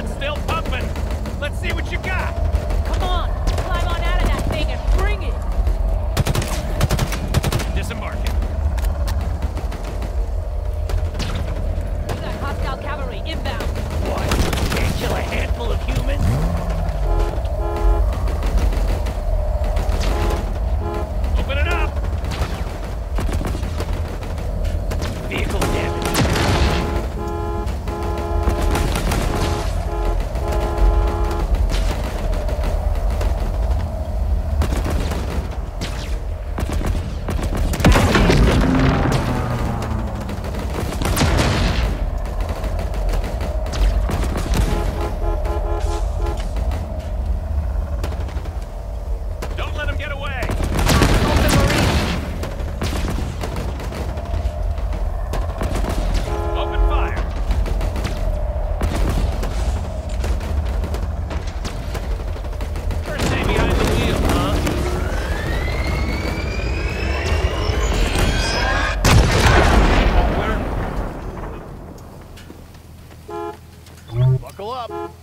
blood's still pumping. Let's see what you got. Come on, climb on out of that thing and bring it. Disembark it. We got hostile cavalry inbound. What? Can't kill a handful of humans? Open it up. Vehicle damage. Buckle up.